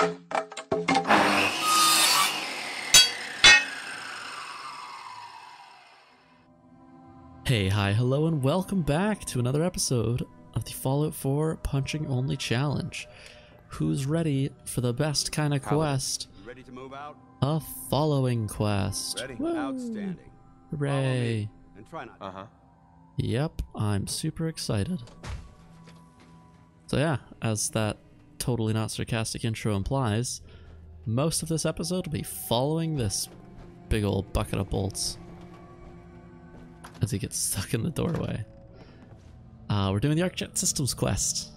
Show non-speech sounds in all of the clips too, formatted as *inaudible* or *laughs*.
Hey, hi, hello, and welcome back to another episode of the Fallout 4 Punching Only Challenge. Who's ready for the best kind of quest? You ready to move out? A following quest. Ready? Woo! Outstanding. Hooray. And try not. Uh huh. Yep, I'm super excited. So yeah, as that totally not sarcastic intro implies, most of this episode will be following this big old bucket of bolts as he gets stuck in the doorway. Uh, we're doing the ArcJet Systems quest,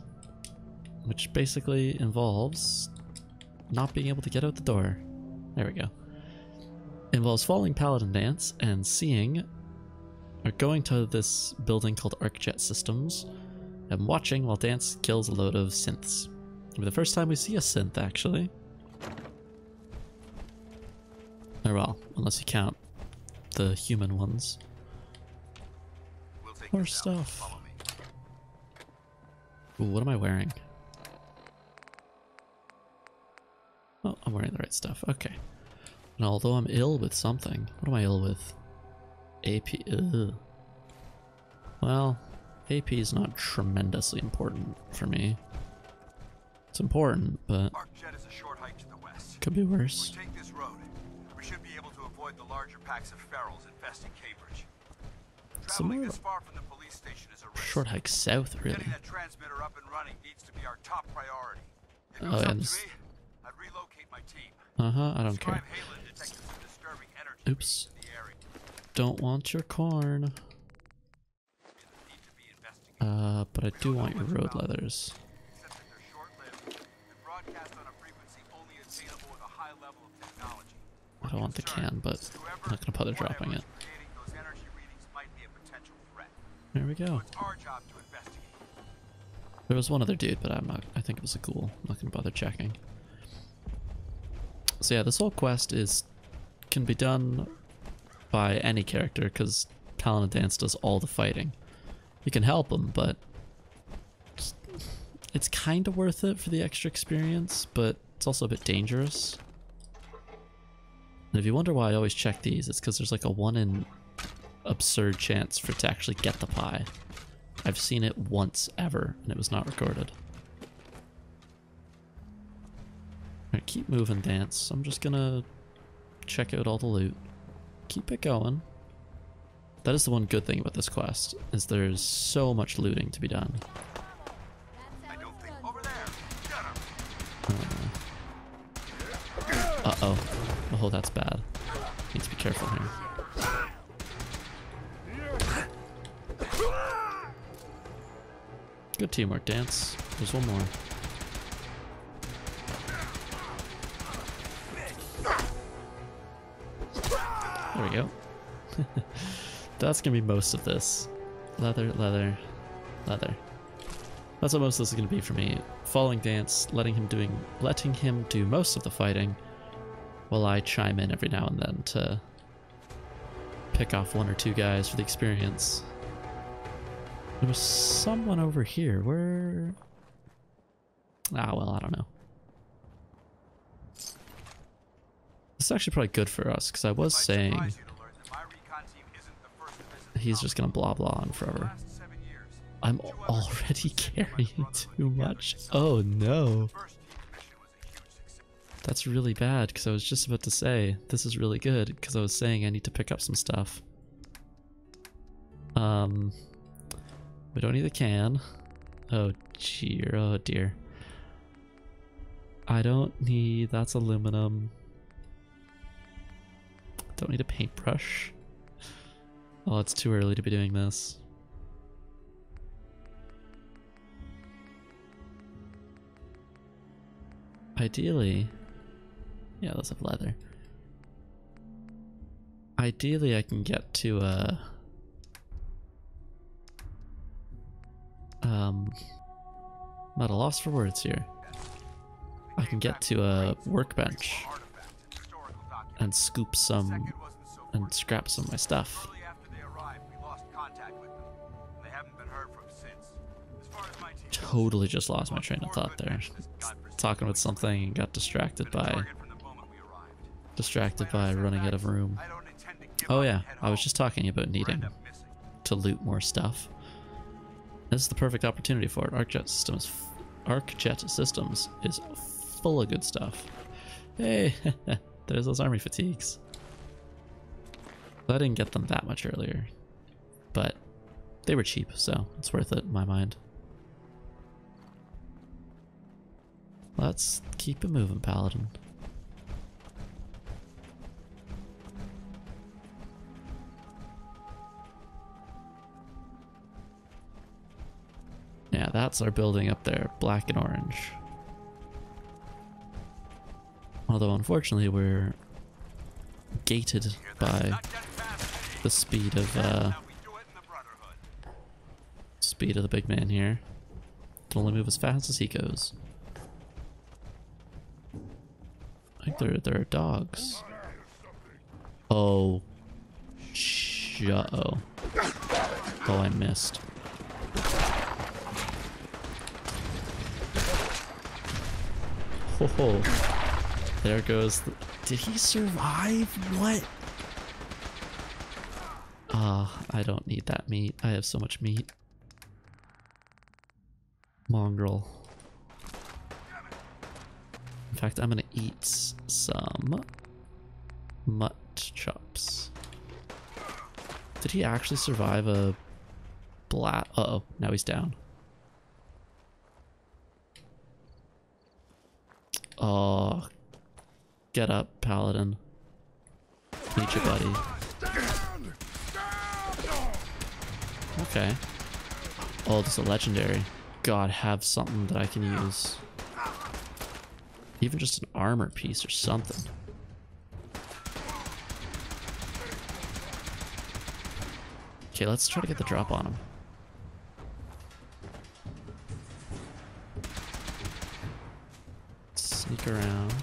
which basically involves not being able to get out the door. There we go. Involves following Paladin Danse and seeing or going to this building called ArcJet Systems and watching while Danse kills a load of synths. It'll be the first time we see a synth, actually. Or well, unless you count the human ones. We'll More stuff. Ooh, what am I wearing? Oh, I'm wearing the right stuff. Okay. And although I'm ill with something, what am I ill with? AP. Ugh. Well, AP is not tremendously important for me. It's important, but ArcJet is a short hike to the west. could be worse. we take this road, we should be able to avoid the larger packs of ferals infesting Cambridge. Traveling Somewhere this far from the police station is a risk. Short hike south, really. Getting that transmitter up and running needs to be our top priority. If Oh, and me, I'd relocate my team. Uh huh. I don't care. Scribe Haylen detected some disturbing energy Oops. in the area. Don't want your corn. Need to be investigated. Uh, but I do want your road leathers. Except that they're short-lived and broadcast on a frequency only attainable with a high level of technology. I don't want the can, but I'm not gonna bother dropping it. There we go. To. There was one other dude, but I'm not. I think it was a ghoul. I'm not gonna bother checking. So yeah, this whole quest is can be done by any character because Paladin Danse does all the fighting. You can help him, but it's kind of worth it for the extra experience, but it's also a bit dangerous. And if you wonder why I always check these, it's because there's like a one in absurd chance for it to actually get the pie. I've seen it once ever, and it was not recorded. Alright, keep moving, Danse. I'm just gonna check out all the loot. Keep it going. That is the one good thing about this quest, is there's so much looting to be done. I don't think over there. Got him. Uh-oh. Oh, that's bad. Need to be careful here. Good teamwork, Danse. There's one more. There we go. *laughs* That's gonna be most of this. Leather, leather, leather. That's what most of this is gonna be for me. Following Danse, letting him doing letting him do most of the fighting, while I chime in every now and then to pick off one or two guys for the experience. There was someone over here. Where? Ah, well, I don't know. This is actually probably good for us because I was saying surprise you to learn that my recon team isn't the first to visit the he's just gonna blah blah on forever. last seven years, I'm already sent by the carrying too much. Oh no. That's really bad because I was just about to say this is really good because I was saying I need to pick up some stuff. Um, we don't need a can. Oh dear, oh dear. I don't need, that's aluminum. Don't need a paintbrush. Oh, it's too early to be doing this. Ideally, yeah, those have leather. Ideally, I can get to a. Um, I'm at a loss for words here. I can get to a workbench and historical document. and scoop some Second wasn't so and scrap some of my stuff. Shortly after they arrived, we lost contact with them. and They haven't been heard from since. As far as my team goes, Totally just lost my train of thought there. men than this godforsaken talking with something and got distracted by distracted by running out of room. I don't intend to give Oh yeah, I was just talking about needing end up missing. to loot more stuff. This is the perfect opportunity for it. ArcJet Systems, ArcJet Systems is full of good stuff. Hey, *laughs* there's those army fatigues. I didn't get them that much earlier, but they were cheap, so it's worth it in my mind. Let's keep it moving, Paladin. That's our building up there, black and orange. Although, unfortunately, we're gated by the speed of uh, speed of the big man here. Can only move as fast as he goes. I think there there are dogs. Oh, shut oh. Oh, I missed. Ho ho. There goes. The, did he survive? What? Ah, I don't need that meat. I have so much meat. Mongrel. In fact, I'm gonna eat some mutt chops. Did he actually survive a blat? Uh oh, now he's down. Oh, get up, paladin. Meet your buddy. Okay. Oh, this is a legendary. God, have something that I can use. Even just an armor piece or something. Okay, let's try to get the drop on him. Around.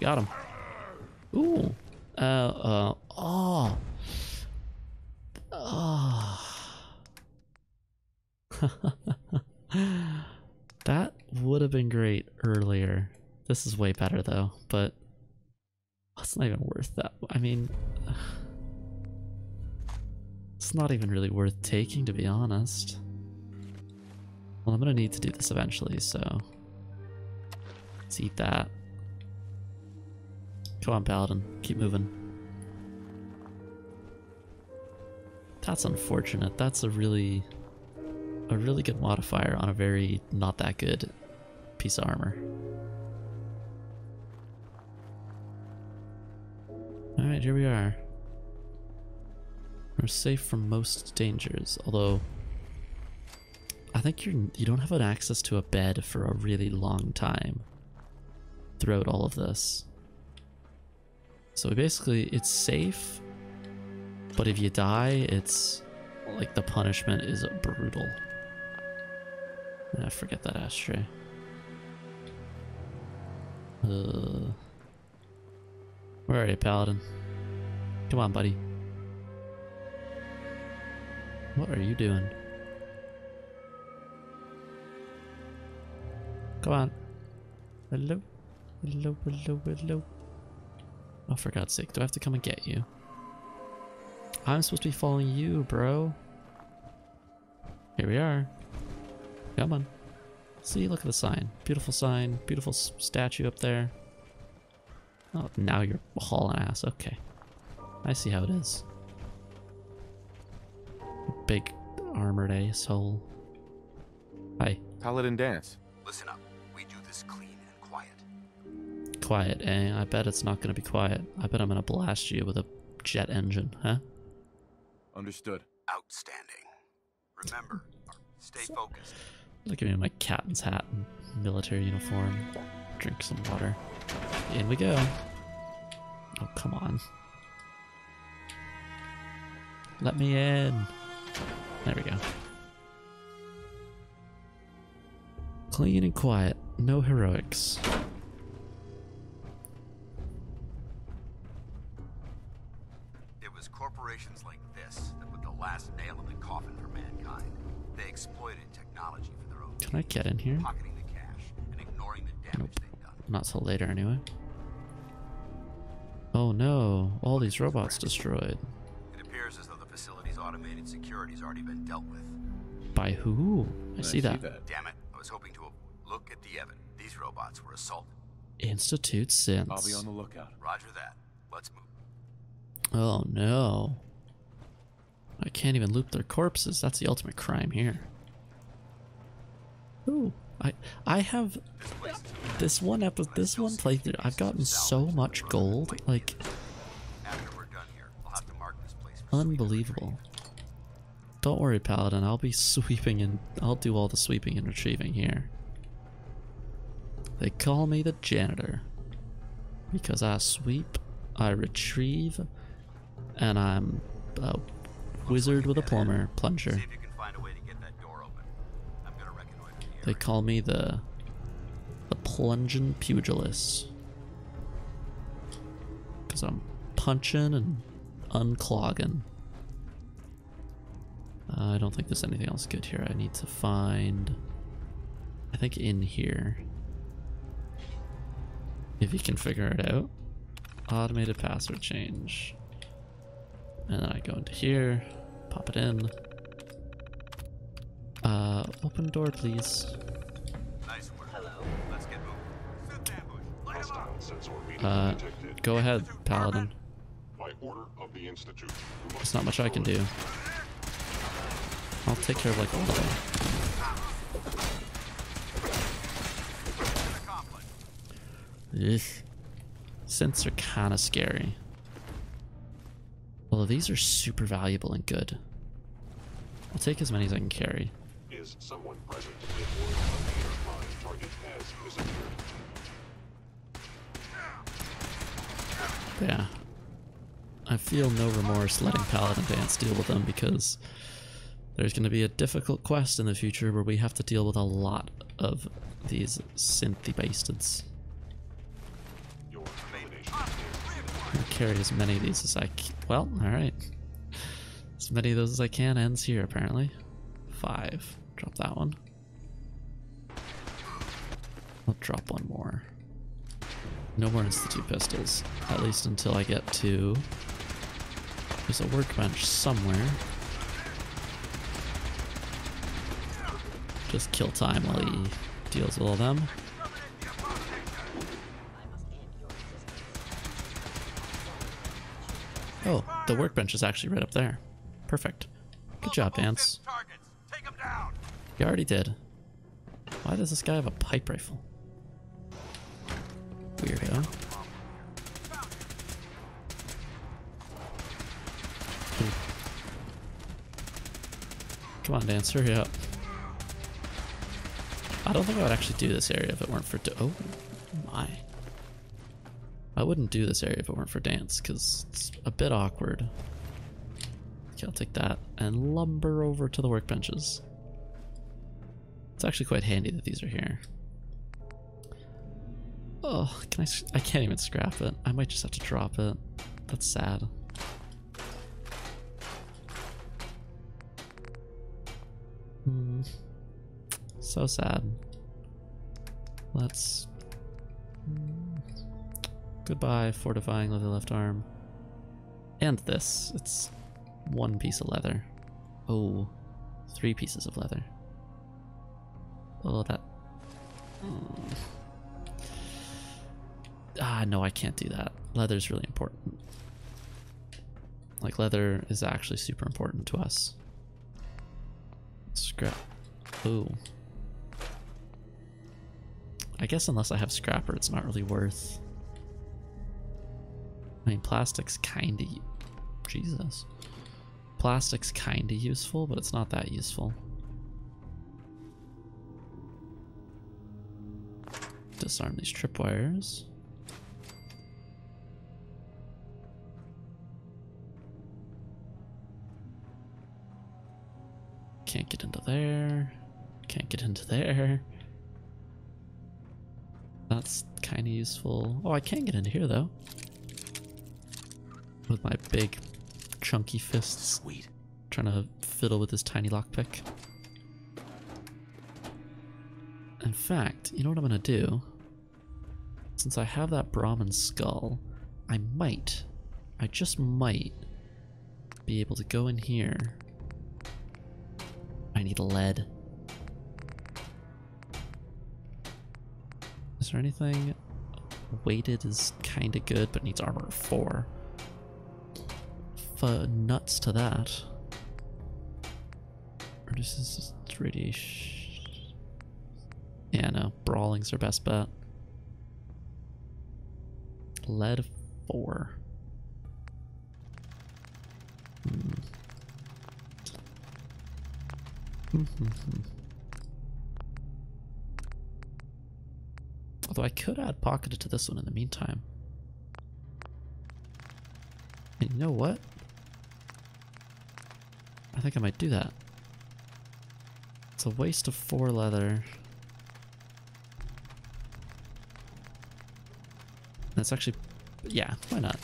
Got him. Ooh. Uh, uh, oh. Oh. *laughs* that would have been great earlier. This is way better though, but it's not even worth that. I mean, *sighs* it's not even really worth taking to be honest. I'm gonna need to do this eventually, so let's eat that. Come on, Paladin. Keep moving. That's unfortunate. That's a really, a really good modifier on a very not that good piece of armor. Alright, here we are. We're safe from most dangers, although I think you're you don't have an access to a bed for a really long time throughout all of this. So basically, it's safe, but if you die, it's like the punishment is brutal. I forget that ashtray. Uh, where are you, Paladin? Come on, buddy. What are you doing? Come on. Hello? Hello, hello, hello. Oh, for God's sake, do I have to come and get you? I'm supposed to be following you, bro. Here we are. Come on. See, look at the sign. Beautiful sign. Beautiful s- statue up there. Oh, now you're hauling ass. Okay. I see how it is. Big armored asshole. Hi. Paladin Danse. Listen up. We do this clean and quiet. Quiet, eh? I bet it's not gonna be quiet. I bet I'm gonna blast you with a jet engine, huh? Understood. Outstanding. Remember, stay focused. Look at me in my captain's hat and military uniform. Drink some water. In we go. Oh, come on. Let me in. There we go. Clean and quiet. No heroics. It was corporations like this that put the last nail in the coffin for mankind. They exploited technology for their own Can I get in here? pocketing the cash and ignoring the damage they've done. Not till later, anyway. Oh no, all these robots destroyed. It appears as though the facility's automated security's already been dealt with. By who? I see that. Damn it, I was hoping to look at the evidence. These robots were assaulted. Institute Synths. I'll be on the lookout. Roger that. Let's move. Oh no. I can't even loop their corpses. That's the ultimate crime here. Ooh. I I have This place is this one episode this one playthrough I've gotten so much gold. Like After we're done here, I'll have to mark this place unbelievable. Don't worry, Paladin, I'll be sweeping and I'll do all the sweeping and retrieving here. They call me the janitor. Because I sweep, I retrieve, and I'm a wizard with a plumber, plunger. if you can find a way to get that door open. I'm gonna reconnoiter the They call me the the plunging pugilist. Cause I'm punching and unclogging. Uh, I don't think there's anything else good here. I need to find I think in here. If you can figure it out. Automated password change. And then I go into here, pop it in. Uh, open door, please. Nice work. Hello. Let's get moving. Synth ambush. Light 'em up. Hostile sensor reading Uh, detected. go ahead, Paladin. By order of the Institute. There's not much I can do. I'll take care of like all of them. Ugh. Synths are kind of scary. Well, these are super valuable and good. I'll take as many as I can carry. Is someone present if one of the enterprise target has disappeared? Yeah. I feel no remorse letting Paladin Danse deal with them because there's going to be a difficult quest in the future where we have to deal with a lot of these synthy bastards. Your elimination Carry as many of these as I can. Well, alright. As many of those as I can ends here, apparently. Five. Drop that one. I'll drop one more. No more Institute pistols. At least until I get to... There's a workbench somewhere. Just kill time while he deals with all them. The workbench is actually right up there. Perfect. Good job, Danse. Synth Targets. Take 'em down. You already did. Why does this guy have a pipe rifle? Weirdo. Come on, Danse, hurry up. I don't think I would actually do this area if it weren't for... Oh, my. I wouldn't do this area if it weren't for Danse, because it's a bit awkward. Okay, I'll take that and lumber over to the workbenches. It's actually quite handy that these are here. Oh, can I? I can't even scrap it. I might just have to drop it. That's sad. Hmm. So sad. Let's. Goodbye, fortifying leather left arm. And this. It's one piece of leather. Oh, three pieces of leather. Oh, that. Hmm. Ah, no, I can't do that. Leather's really important. Like, leather is actually super important to us. Scrap. Ooh. I guess unless I have scrapper, it's not really worth. I mean, plastic's kinda. Jesus. Plastic's kinda useful, but it's not that useful. Disarm these tripwires. Can't get into there. Can't get into there. That's kind of useful. Oh, I can get into here though with my big chunky fists. Sweet. Trying to fiddle with this tiny lockpick. In fact, you know what I'm gonna do? Since I have that Brahmin skull, I might, I just might, be able to go in here. I need lead. Is there anything? Weighted is kinda good, but needs armor 4 for nuts to that. Reduces radiation. Yeah, no. Brawling's our best bet. Lead 4. Hmm. *laughs* Although I could add pocketed to this one in the meantime. And you know what? I think I might do that. It's a waste of four leather. That's actually, yeah, why not?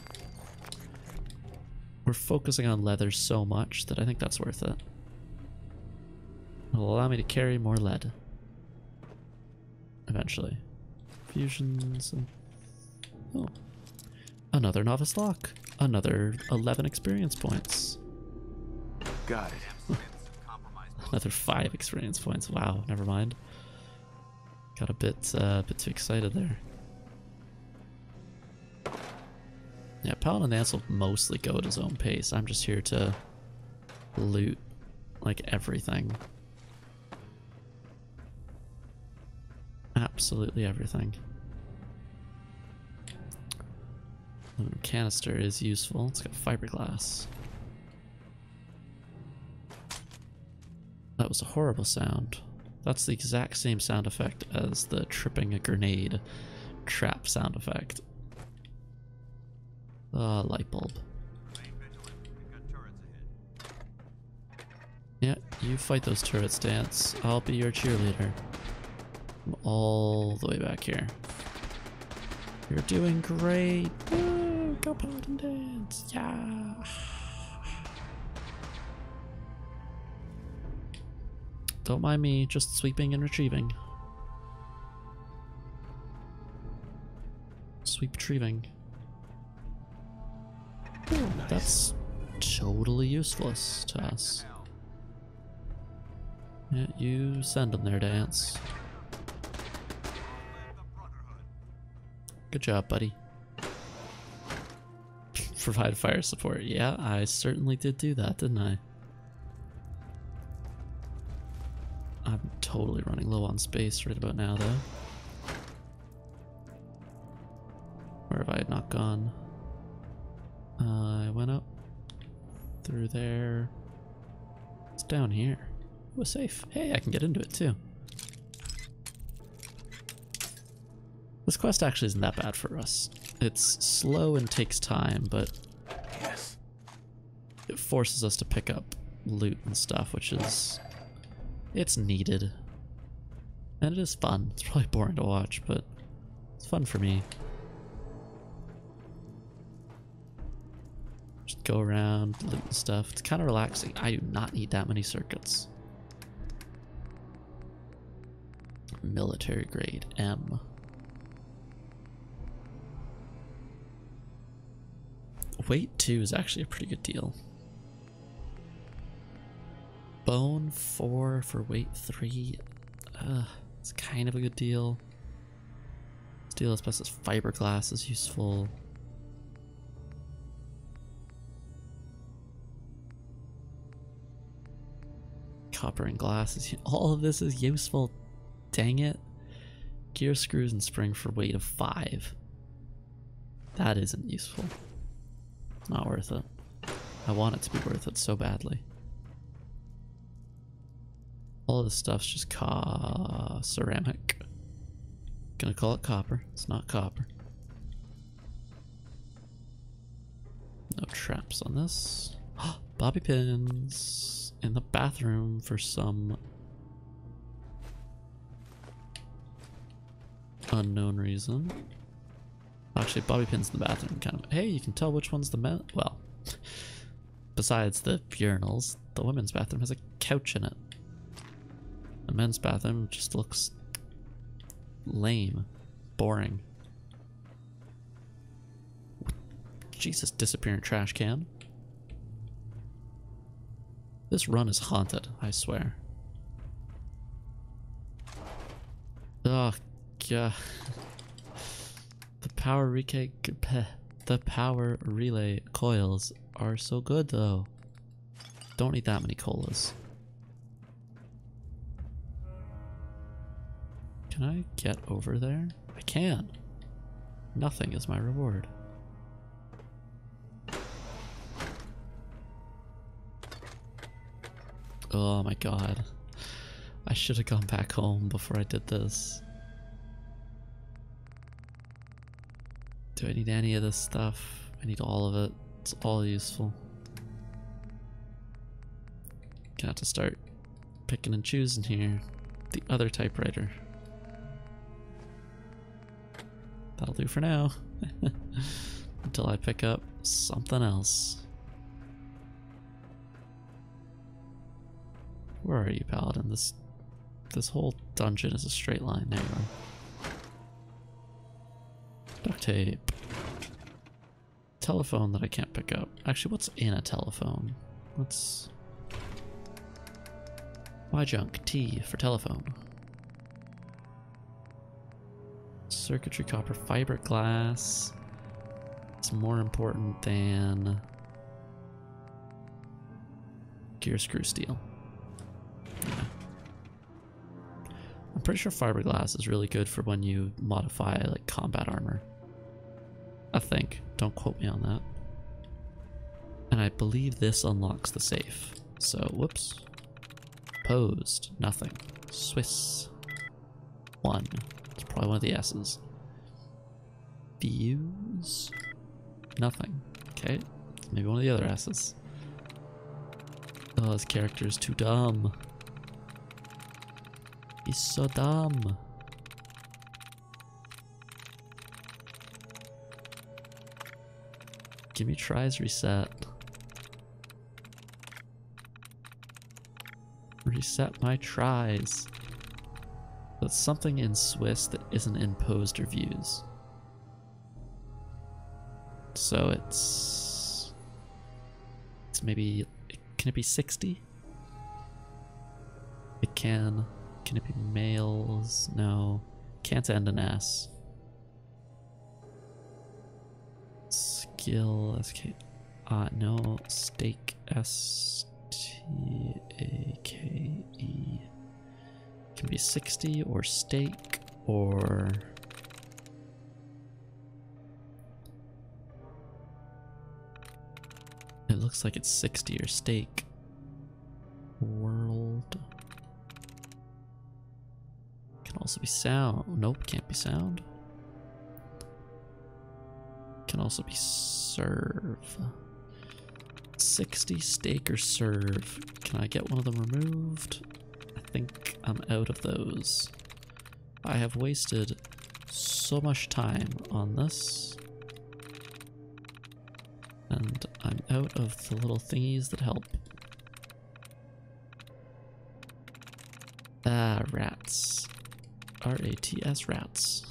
We're focusing on leather so much that I think that's worth it. It'll allow me to carry more lead. Eventually. Fusions. And... Oh. Another novice lock. Another 11 experience points. Got it. Another 5 experience points. Wow, never mind. Got a bit, uh, bit too excited there. Yeah, Paladin Danse will mostly go at his own pace. I'm just here to loot, like, everything. Absolutely everything. Aluminum canister is useful. It's got fiberglass. That was a horrible sound. That's the exact same sound effect as the tripping a grenade trap sound effect. Ah, light bulb. Yeah, you fight those turrets, Danse. I'll be your cheerleader. I'm all the way back here. You're doing great. Woo, go Paladin Danse. Yeah. Don't mind me, just sweeping and retrieving. Sweep retrieving. Ooh, That's totally useless to us. Yeah, you send them there, Danse. Good job, buddy. *laughs* Provide fire support. Yeah, I certainly did do that, didn't I? Totally running low on space right about now, though. Where have I not gone? Uh, I went up through there. It's down here. It was safe. Hey, I can get into it too. This quest actually isn't that bad for us. It's slow and takes time, but Yes. it forces us to pick up loot and stuff, which is it's needed. And it is fun. It's probably boring to watch, but it's fun for me. Just go around, loot and stuff. It's kind of relaxing. I do not need that many circuits. Military grade M. Weight 2 is actually a pretty good deal. Bone 4 for weight 3. Uh, it's kind of a good deal. Steel asbestos fiberglass is useful. Copper and glass is *laughs* all of this is useful. Dang it. Gear screws and spring for weight of 5. That isn't useful. Not worth it. I want it to be worth it so badly. All this stuff's just ca ceramic. Gonna call it copper. It's not copper. No traps on this. *gasps* Bobby pins in the bathroom for some unknown reason. Actually, bobby pins in the bathroom kind of. Hey, you can tell which one's the men. Well, *laughs* besides the urinals, the women's bathroom has a couch in it. The men's bathroom just looks lame, boring. Jesus, disappearing trash can. This run is haunted, I swear. Oh, God. The power relay, *laughs* the power relay coils are so good though. Don't need that many colas. Can I get over there? I can. Nothing is my reward. Oh my god. I should have gone back home before I did this. Do I need any of this stuff? I need all of it. It's all useful. Gonna have to start picking and choosing here. The other typewriter. That'll do for now. *laughs* Until I pick up something else. Where are you, Paladin? This this whole dungeon is a straight line. There. Duct tape. Telephone that I can't pick up. Actually, what's in a telephone? Let's... Why junk? T for telephone. Circuitry copper fiberglass. It's more important than gear screw steel. Yeah. I'm pretty sure fiberglass is really good for when you modify like combat armor. I think. Don't quote me on that. And I believe this unlocks the safe. So, whoops. Posed. Nothing. Swiss. One. One of the S's. Views? Nothing. Okay. Maybe one of the other S's. Oh, this character is too dumb. He's so dumb. Give me tries reset. Reset my tries. That's something in Swiss that isn't in posed or views. So it's it's maybe can it be 60? It can. Can it be males? No. Can't end an S. Skill SK. Uh, no. Stake S T A K be 60 or stake or. It looks like it's 60 or stake. World. Can also be sound. Nope, can't be sound. Can also be serve. 60 stake or serve. Can I get one of them removed? I think I'm out of those. I have wasted so much time on this. And I'm out of the little thingies that help. Ah, rats. R-A-T-S, rats.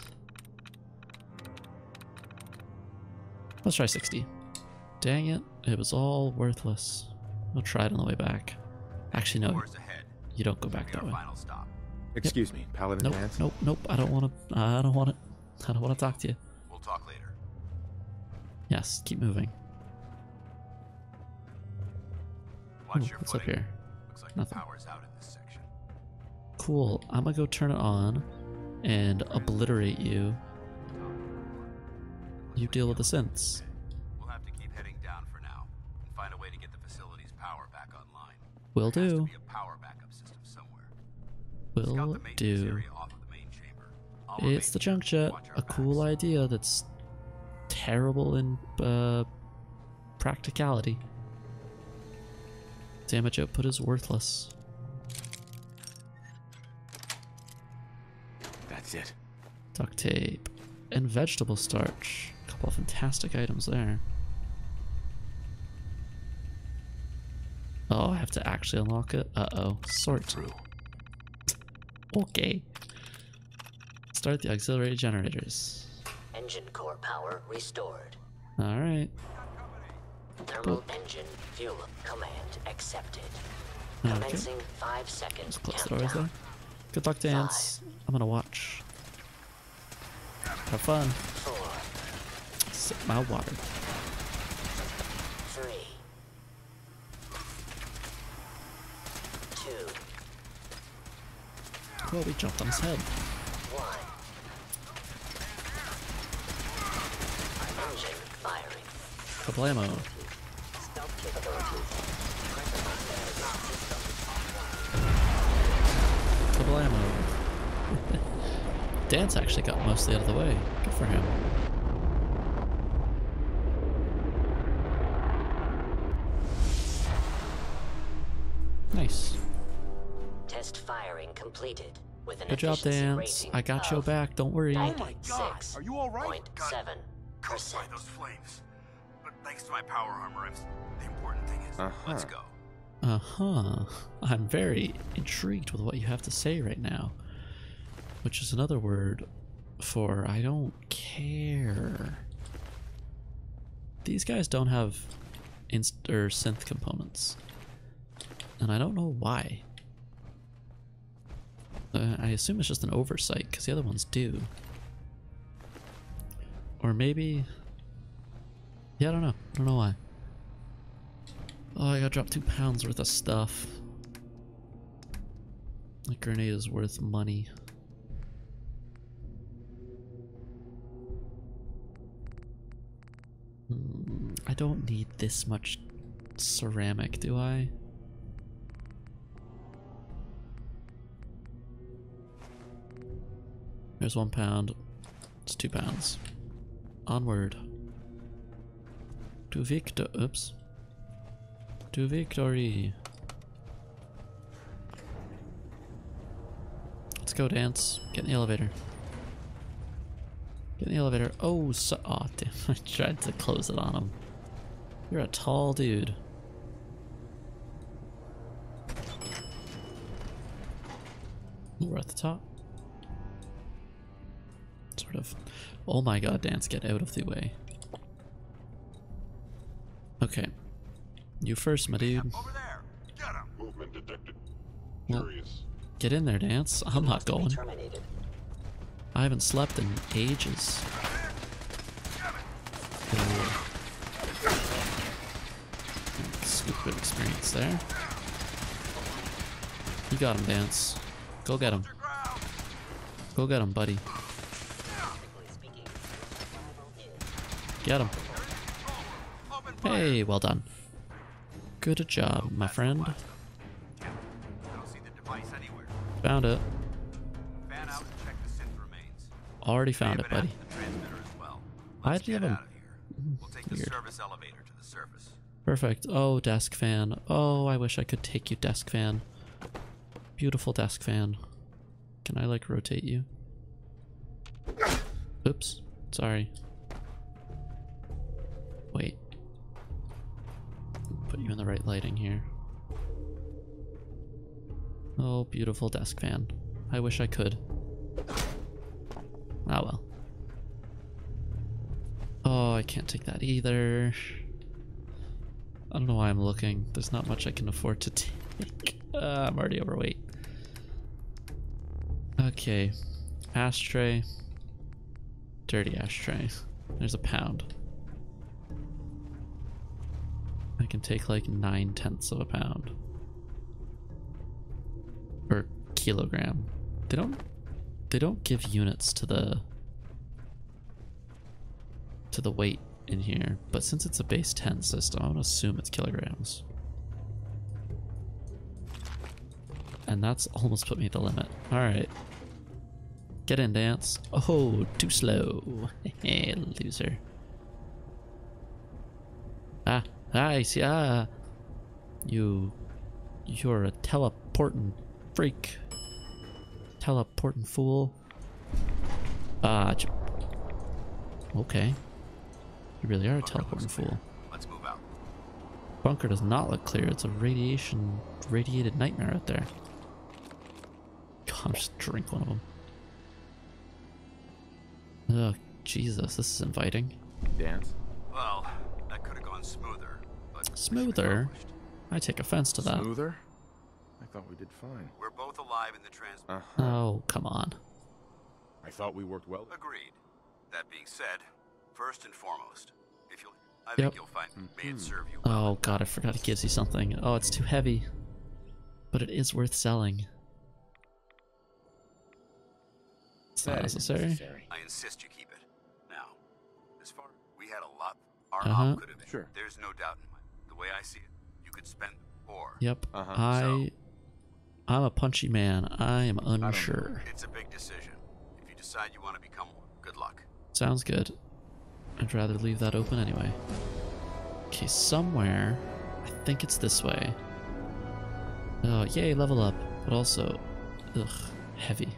Let's try 60. Dang it, it was all worthless. I'll try it on the way back. Actually, no. You don't go back that way. Excuse me, Paladin Nope, Vance? nope, nope, I don't want to, I don't want to, I don't want to talk to you. We'll talk later. Yes, keep moving. Watch Ooh, your what's up here? Looks like Nothing. the power's out in this section. Cool, I'm gonna go turn it on and obliterate you. You deal with the synths. We'll have to keep heading down for now and find a way to get the facility's power back online. Will There has to do. be a power backup system somewhere. Scout Will do. of the main chamber. I'll It's the junk jet, a cool backs. idea that's terrible in uh, practicality. Damage output is worthless. That's it. Duct tape and vegetable starch. A couple of fantastic items there. Oh, I have to actually unlock it. Uh oh. Sort. Through. Okay. Start the auxiliary generators. Engine core power restored. Alright. Thermal engine fuel command accepted. Okay. Commencing five seconds Close the doors there. Good luck, Danse. I'm gonna watch. Have fun. Four, Sip my water. three, two, We jumped on his head. Kablamo. Kablamo. Danse actually got mostly out of the way. Good for him. Good job, efficiency Danse. I got your back. Don't worry. Oh my god! Are you alright? 0.7 Caused by those flames. But thanks to my power armor, I'm. The important thing is, Uh-huh. let's go. Uh huh. I'm very intrigued with what you have to say right now. Which is another word for I don't care. These guys don't have inst or synth components. And I don't know why. Uh, I assume it's just an oversight because the other ones do. Or maybe. Yeah, I don't know. I don't know why. Oh, I gotta drop two pounds worth of stuff. The grenade is worth money. Hmm, I don't need this much ceramic, do I? There's one pound. It's two pounds. Onward. To Victor. Oops. To victory. Let's go Danse. Get in the elevator. Get in the elevator. Oh, so oh, *laughs* damn. I tried to close it on him. You're a tall dude. We're at the top. Oh my god, Danse, get out of the way. Okay. You first, my dude. Over there! Get him! Movement detected. Well- Get in there, Danse. I'm not going. I haven't slept in ages. Ooh. Stupid experience there. You got him, Danse. Go get him. Go get him, buddy. Get him. Hey, well done. Good job, my friend. Found it. Already found it, buddy. Why'd Let's you have the Weird. Perfect. Oh, desk fan. Oh, I wish I could take you, desk fan. Beautiful desk fan. Can I, like, rotate you? Oops. Sorry. Wait. Put you in the right lighting here. Oh, beautiful desk fan. I wish I could. Ah, well. Oh, I can't take that either. I don't know why I'm looking. There's not much I can afford to take. Uh, *laughs* I'm already overweight. Okay. Ashtray. Dirty ashtray. There's a pound. I can take like nine tenths of a pound. Or kilogram. They don't they don't give units to the to the weight in here, but since it's a base 10 system, I'm gonna assume it's kilograms. And that's almost put me at the limit. Alright. Get in, Danse. Oh, too slow. Hey, *laughs* loser. Ah, ah, I see. Ah. You. You're a teleporting freak. Teleporting fool. Ah, j- okay. You really are a teleporting fool. Let's move out. Bunker does not look clear. It's a radiation, radiated nightmare out there. God, I'm just drink one of them. Oh, Jesus, this is inviting. Danse? Well, that could have gone smoother, but mission Smoother? I take offense to that. Smoother? I thought we did fine. We're both alive in the trans. Uh-huh. Oh, come on. I thought we worked well. Agreed. That being said, first and foremost, if you'll, I Yep. think you'll find may it serve you well. Oh god, I forgot it gives you something. Oh, it's too heavy. But it is worth selling. It's not necessary. necessary. I insist you keep it. Now, as far we had a lot, our Uh-huh. could have. Sure. There's no doubt in my. The way I see it, you could spend or. Yep. Uh-huh. I So- I'm a punchy man. I am unsure. It's a big decision. If you decide you want to become one, good luck. Sounds good. I'd rather leave that open anyway. Okay, somewhere. I think it's this way. Oh, yay, level up. But also, ugh, heavy.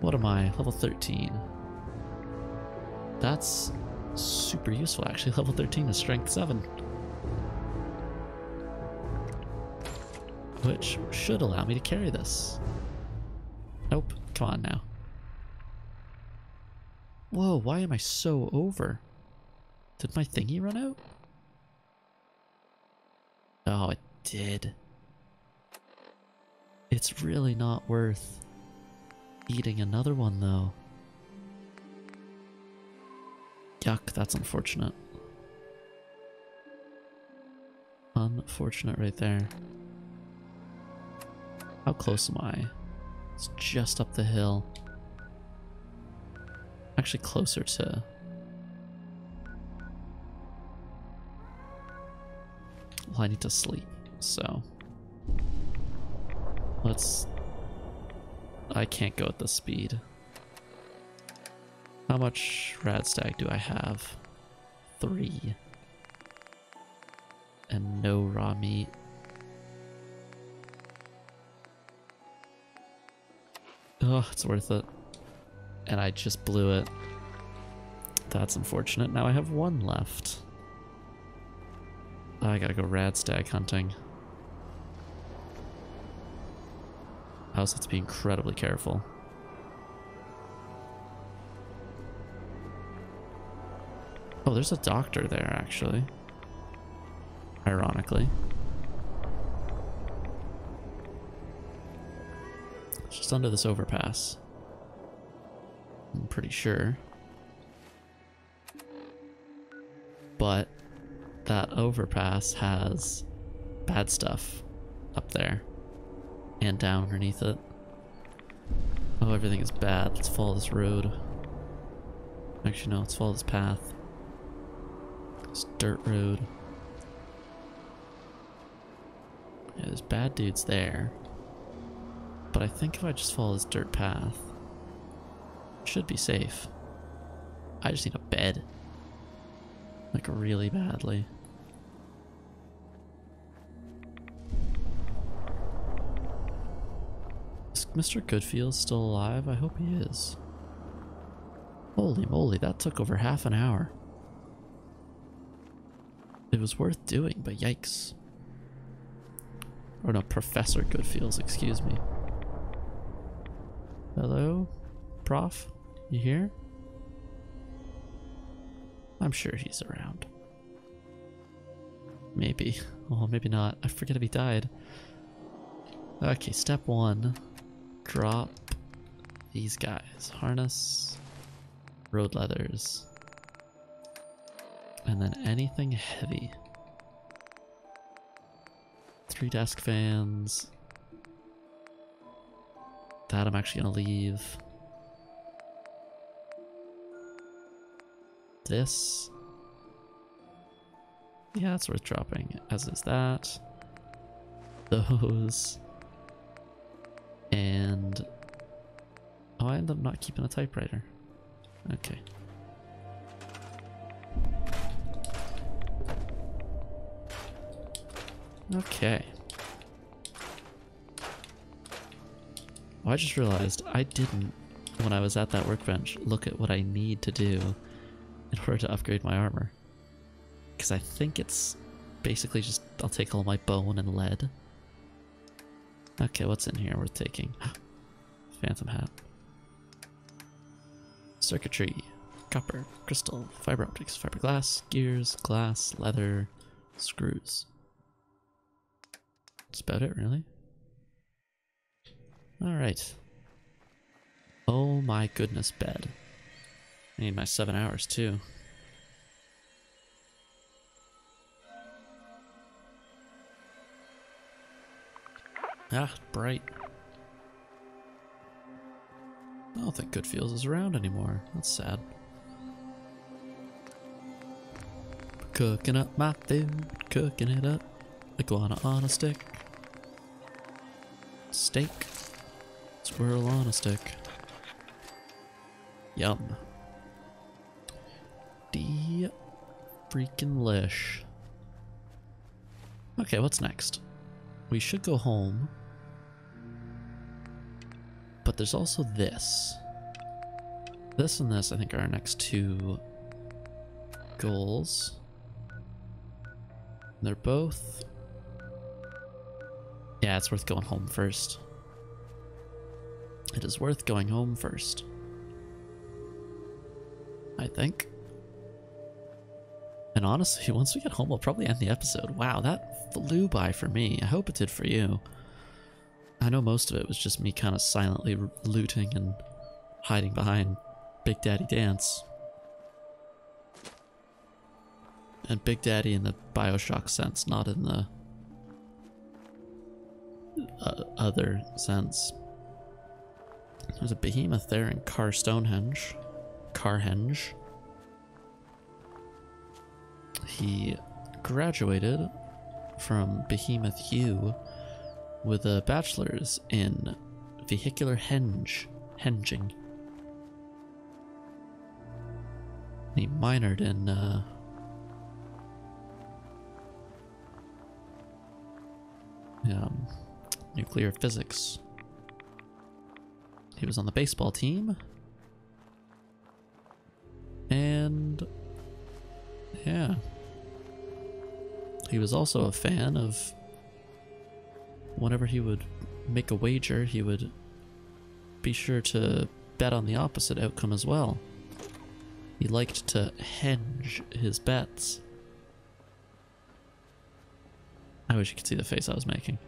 What am I? Level 13. That's super useful, actually. *laughs* Level 13 is strength 7. Which should allow me to carry this. Nope. Come on now. Whoa, why am I so over? Did my thingy run out? Oh, it did. It's really not worth eating another one, though. Yuck, that's unfortunate. Unfortunate right there. How close am I? It's just up the hill. Actually closer to... Well, I need to sleep, so... Let's... I can't go at this speed. How much Radstag do I have? Three. And no raw meat. Oh, it's worth it. And I just blew it. That's unfortunate. Now I have one left. Oh, I gotta go rad stag hunting. I also have to be incredibly careful. Oh, there's a doctor there, actually. Ironically. Just under this overpass. I'm pretty sure. But that overpass has bad stuff up there and down underneath it. Oh, everything is bad. Let's follow this road. Actually, no, let's follow this path. This dirt road. Yeah, there's bad dudes there. I think if I just follow this dirt path, should be safe. I just need a bed. Like, really badly. Is Mr. Goodfeels still alive? I hope he is. Holy moly, that took over half an hour. It was worth doing, but yikes. Or no, Professor Goodfeels, excuse me. Hello? Prof? You here? I'm sure he's around. Maybe. Oh, maybe not. I forget if he died. Okay, step one. Drop these guys. Harness, road leathers, and then anything heavy. Three desk fans. That I'm actually gonna leave. This. Yeah, it's worth dropping, as is that. Those. And... Oh, I end up not keeping a typewriter. Okay. Okay. Oh, I just realized I didn't, when I was at that workbench, look at what I need to do in order to upgrade my armor. Because I think it's basically just, I'll take all my bone and lead. Okay, what's in here worth taking? *gasps* Phantom hat. circuitry, copper, crystal, fiber optics, fiberglass, gears, glass, leather, screws. That's about it, really. Alright. Oh my goodness, bed. I need my seven hours too. Ah, bright. I don't think Goodfeels is around anymore. That's sad. Cooking up my food, cooking it up. Iguana on a stick. Steak. Squirrel on a stick. Yum. D freaking lish. Okay, what's next? We should go home. But there's also this. This and this, I think, are our next two goals. They're both... Yeah, it's worth going home first. It is worth going home first. I think. And honestly, *laughs* once we get home, we'll probably end the episode. Wow, that flew by for me. I hope it did for you. I know most of it was just me kind of silently looting and hiding behind Big Daddy Danse. And Big Daddy in the Bioshock sense, not in the uh, other sense. There's a behemoth there in Car Stonehenge. Carhenge. He graduated from Behemoth U with a bachelor's in vehicular henge, henging. He minored in uh, um, nuclear physics. He was on the baseball team. And yeah. He was also a fan of whenever he would make a wager, he would be sure to bet on the opposite outcome as well. He liked to henge his bets. I wish you could see the face I was making.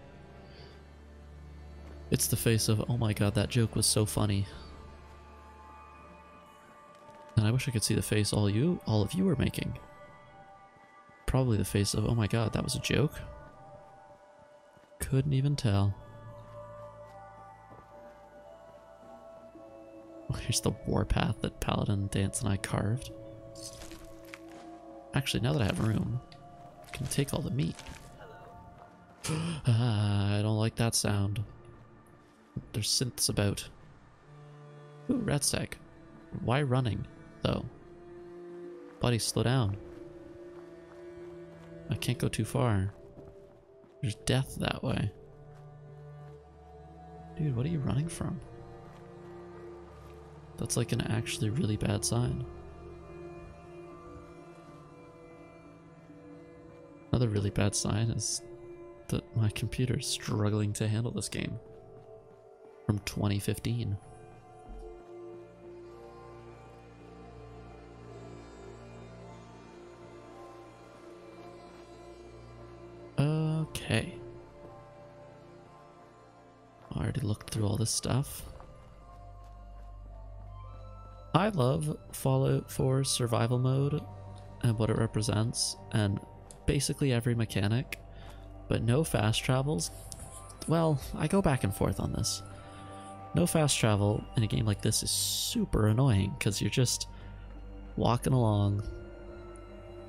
It's the face of, oh my god, that joke was so funny. And I wish I could see the face all you, all of you were making. Probably the face of, oh my god, that was a joke. Couldn't even tell. Oh, *laughs* here's the warpath that Paladin Danse and I carved. Actually, now that I have room, I can take all the meat. *gasps* ah, I don't like that sound. There's synths about. Ooh, rad stag. Why running, though? Buddy, slow down. I can't go too far. There's death that way. Dude, what are you running from? That's like an actually really bad sign. Another really bad sign is that my computer is struggling to handle this game from 2015. Okay. Already looked through all this stuff. I love Fallout 4 survival mode and what it represents, and basically every mechanic, but no fast travels. Well, I go back and forth on this. No fast travel in a game like this is super annoying because you're just walking along,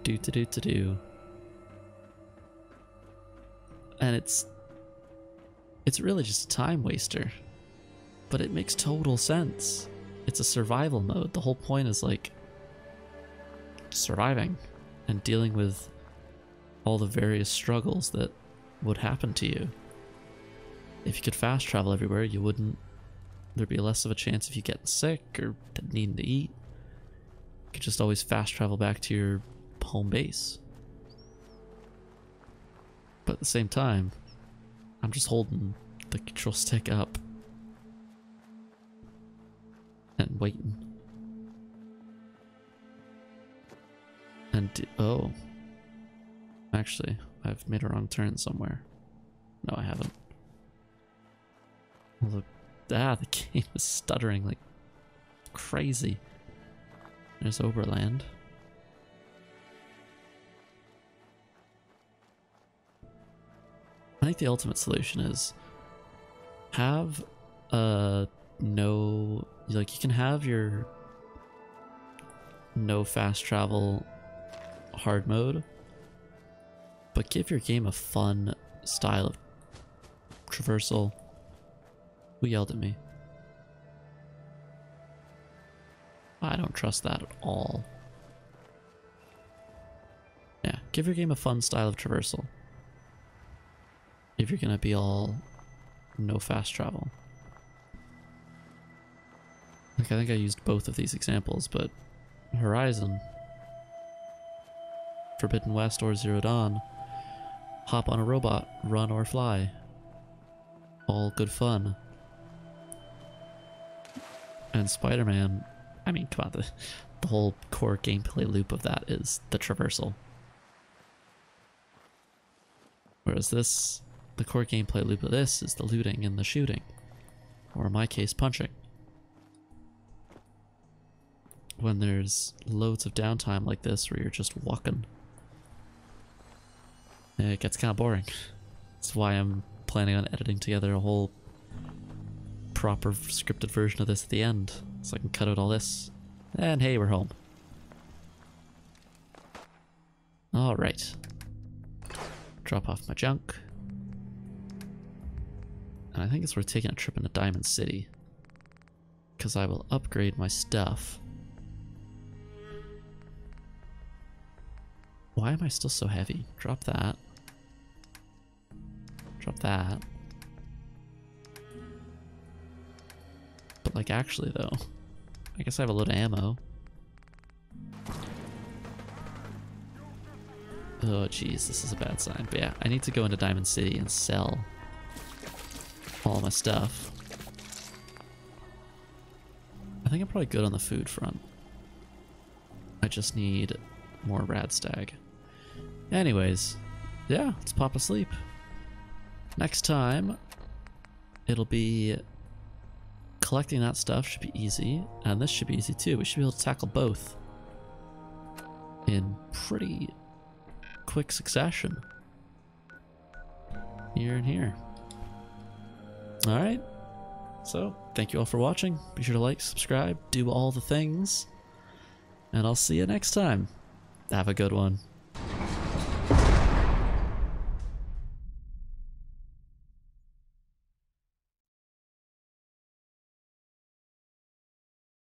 do to do to do, and it's it's really just a time waster but it makes total sense. It's a survival mode. The whole point is like surviving and dealing with all the various struggles that would happen to you. If you could fast travel everywhere you wouldn't There'd be less of a chance of you getting sick or needing to eat. You could just always fast travel back to your home base. But at the same time, I'm just holding the control stick up and waiting. And oh, actually, I've made a wrong turn somewhere. No, I haven't. Although ah, the *laughs* game is stuttering like crazy. There's Oberland. I think the ultimate solution is have a no like you can have your no fast travel hard mode but give your game a fun style of traversal who yelled at me I don't trust that at all yeah give your game a fun style of traversal if you're gonna be all no fast travel like, I think I used both of these examples, but Horizon, Forbidden West, or Zero Dawn, hop on a robot, run or fly. All good fun. And Spider Man, I mean, come on, the, the whole core gameplay loop of that is the traversal. Whereas this, the core gameplay loop of this is the looting and the shooting. Or in my case, punching when there's loads of downtime like this where you're just walking. It gets kind of boring. That's why I'm planning on editing together a whole proper scripted version of this at the end. So I can cut out all this. And hey, we're home. Alright. Drop off my junk. And I think it's worth taking a trip into Diamond City. Because I will upgrade my stuff. Why am I still so heavy? Drop that. Drop that. But like actually though, I guess I have a load of ammo. Oh jeez, this is a bad sign. But yeah, I need to go into Diamond City and sell all my stuff. I think I'm probably good on the food front. I just need more Radstag. Anyways, yeah, let's pop asleep. Next time, it'll be collecting that stuff should be easy, and this should be easy too. We should be able to tackle both in pretty quick succession. Here and here. Alright, so thank you all for watching. Be sure to like, subscribe, do all the things, and I'll see you next time. Have a good one.